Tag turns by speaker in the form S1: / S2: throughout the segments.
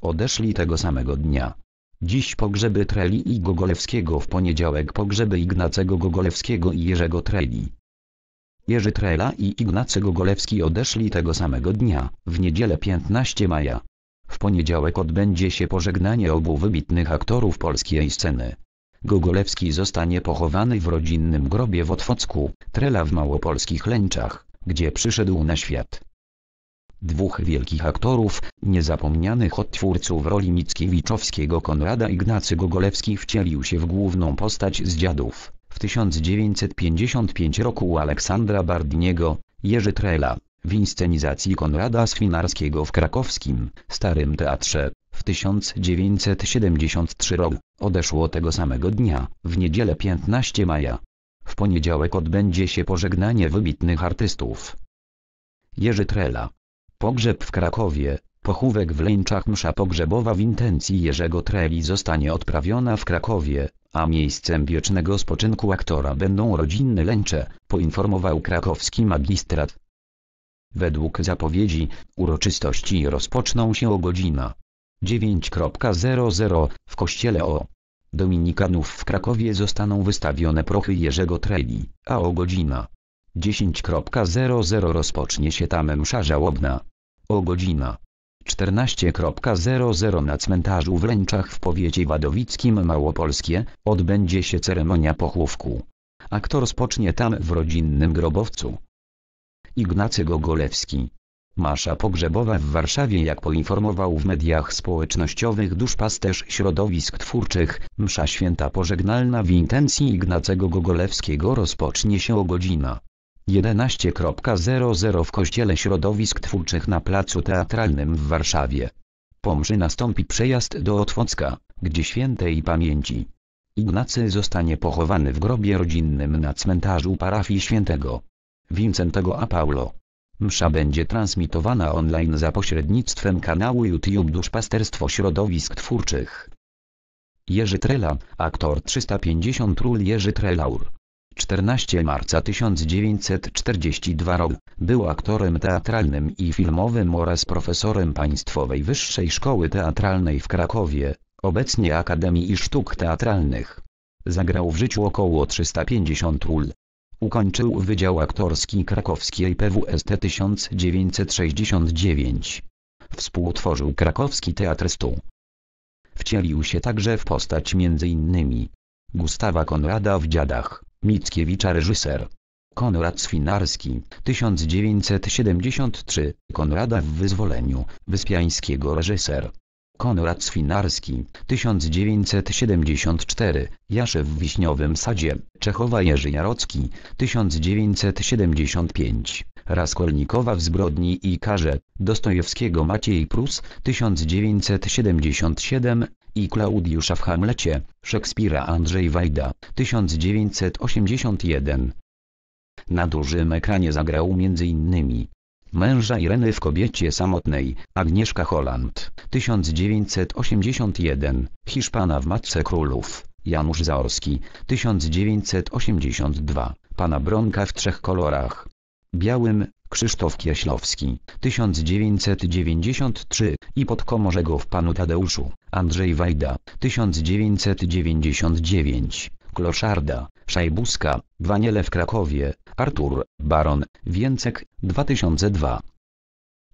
S1: odeszli tego samego dnia. Dziś pogrzeby Treli i Gogolewskiego w poniedziałek pogrzeby Ignacego Gogolewskiego i Jerzego Treli. Jerzy Trela i Ignacy Gogolewski odeszli tego samego dnia, w niedzielę 15 maja. W poniedziałek odbędzie się pożegnanie obu wybitnych aktorów polskiej sceny. Gogolewski zostanie pochowany w rodzinnym grobie w Otwocku, Trela w małopolskich Lęczach, gdzie przyszedł na świat. Dwóch wielkich aktorów, niezapomnianych odtwórców roli Mickiewiczowskiego Konrada Ignacy Gogolewski wcielił się w główną postać z Dziadów, w 1955 roku Aleksandra Bardniego, Jerzy Trela, w inscenizacji Konrada Swinarskiego w krakowskim, Starym Teatrze, w 1973 rok, odeszło tego samego dnia, w niedzielę 15 maja. W poniedziałek odbędzie się pożegnanie wybitnych artystów. Jerzy Trela. Pogrzeb w Krakowie, pochówek w Lęczach msza pogrzebowa w intencji Jerzego Treli zostanie odprawiona w Krakowie, a miejscem wiecznego spoczynku aktora będą rodzinne Lęcze, poinformował krakowski magistrat. Według zapowiedzi, uroczystości rozpoczną się o godzina 9.00 w kościele o Dominikanów w Krakowie zostaną wystawione prochy Jerzego Treli, a o godzina 10.00 rozpocznie się tam msza żałobna. O godzina 14.00 na cmentarzu w Lęczach w powiecie wadowickim Małopolskie odbędzie się ceremonia pochówku. Aktor spocznie tam w rodzinnym grobowcu. Ignacy Gogolewski Masza pogrzebowa w Warszawie jak poinformował w mediach społecznościowych duszpasterz środowisk twórczych, msza święta pożegnalna w intencji Ignacego Gogolewskiego rozpocznie się o godzina 11.00 w Kościele Środowisk Twórczych na Placu Teatralnym w Warszawie. Po mszy nastąpi przejazd do Otwocka, gdzie świętej pamięci Ignacy zostanie pochowany w grobie rodzinnym na cmentarzu parafii świętego Wincentego a Paulo. Msza będzie transmitowana online za pośrednictwem kanału YouTube Duszpasterstwo Środowisk Twórczych. Jerzy Trela, aktor 350 ról Jerzy Trelaur. 14 marca 1942 rok, był aktorem teatralnym i filmowym oraz profesorem Państwowej Wyższej Szkoły Teatralnej w Krakowie, obecnie Akademii Sztuk Teatralnych. Zagrał w życiu około 350 ról. Ukończył Wydział Aktorski Krakowskiej PWST 1969. Współtworzył Krakowski Teatr Stu. Wcielił się także w postać m.in. Gustawa Konrada w Dziadach, Mickiewicza reżyser. Konrad Swinarski, 1973, Konrada w Wyzwoleniu, Wyspiańskiego reżyser. Konrad Swinarski, 1974, Jasze w Wiśniowym Sadzie, Czechowa Jerzy Jarocki, 1975, Raskolnikowa w Zbrodni i Karze, Dostojewskiego Maciej Prus, 1977 i Klaudiusza w Hamlecie, Szekspira Andrzej Wajda, 1981. Na dużym ekranie zagrał m.in. Męża Ireny w Kobiecie Samotnej, Agnieszka Holland, 1981, Hiszpana w Matce Królów, Janusz Zaorski, 1982, Pana Bronka w trzech kolorach. Białym, Krzysztof Kieślowski, 1993 i Podkomorzego w Panu Tadeuszu, Andrzej Wajda, 1999, Kloszarda, Szajbuska, Waniele w Krakowie, Artur, Baron, Więcek, 2002.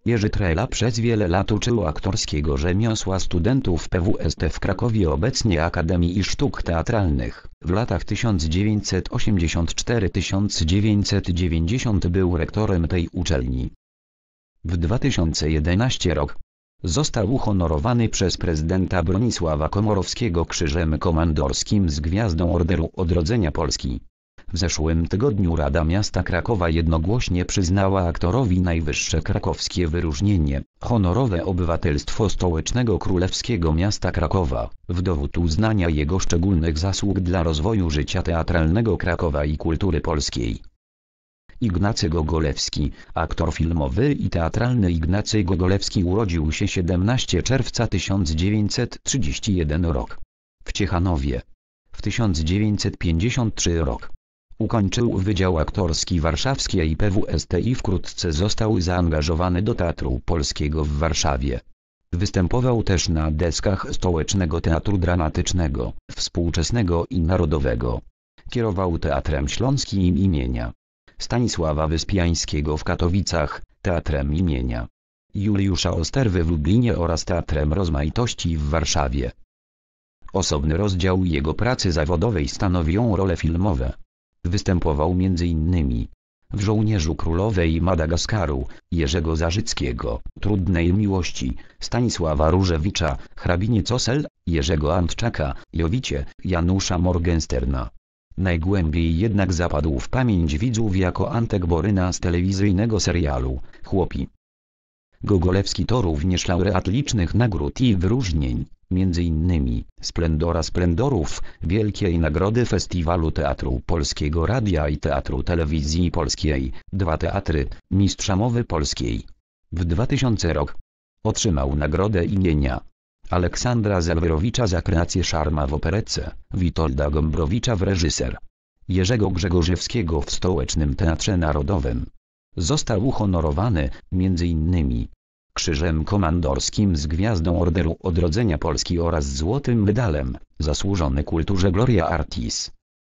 S1: Jerzy Trela przez wiele lat uczył aktorskiego rzemiosła studentów PWST w Krakowie obecnie Akademii Sztuk Teatralnych. W latach 1984-1990 był rektorem tej uczelni. W 2011 rok został uhonorowany przez prezydenta Bronisława Komorowskiego Krzyżem Komandorskim z Gwiazdą Orderu Odrodzenia Polski. W zeszłym tygodniu Rada Miasta Krakowa jednogłośnie przyznała aktorowi najwyższe krakowskie wyróżnienie, honorowe obywatelstwo stołecznego królewskiego miasta Krakowa, w dowód uznania jego szczególnych zasług dla rozwoju życia teatralnego Krakowa i kultury polskiej. Ignacy Gogolewski, aktor filmowy i teatralny Ignacy Gogolewski urodził się 17 czerwca 1931 rok. W Ciechanowie. W 1953 rok. Ukończył Wydział Aktorski Warszawskiej PWST i wkrótce został zaangażowany do Teatru Polskiego w Warszawie. Występował też na deskach Stołecznego Teatru Dramatycznego, Współczesnego i Narodowego. Kierował Teatrem Śląskim imienia Stanisława Wyspiańskiego w Katowicach, Teatrem imienia Juliusza Osterwy w Lublinie oraz Teatrem Rozmaitości w Warszawie. Osobny rozdział jego pracy zawodowej stanowią role filmowe. Występował m.in. w Żołnierzu Królowej Madagaskaru, Jerzego Zarzyckiego, Trudnej Miłości, Stanisława Różewicza, Hrabinie Cosel, Jerzego Antczaka, Jowicie, Janusza Morgensterna. Najgłębiej jednak zapadł w pamięć widzów jako Antek Boryna z telewizyjnego serialu Chłopi. Gogolewski to również laureat licznych nagród i wyróżnień, m.in. Splendora Splendorów, Wielkiej Nagrody Festiwalu Teatru Polskiego Radia i Teatru Telewizji Polskiej, dwa teatry, Mistrza Mowy Polskiej. W 2000 rok otrzymał nagrodę imienia Aleksandra Zelwerowicza za kreację Szarma w operece, Witolda Gombrowicza w reżyser, Jerzego Grzegorzewskiego w Stołecznym Teatrze Narodowym. Został uhonorowany, m.in. Krzyżem Komandorskim z Gwiazdą Orderu Odrodzenia Polski oraz Złotym Medalem, zasłużony kulturze Gloria Artis.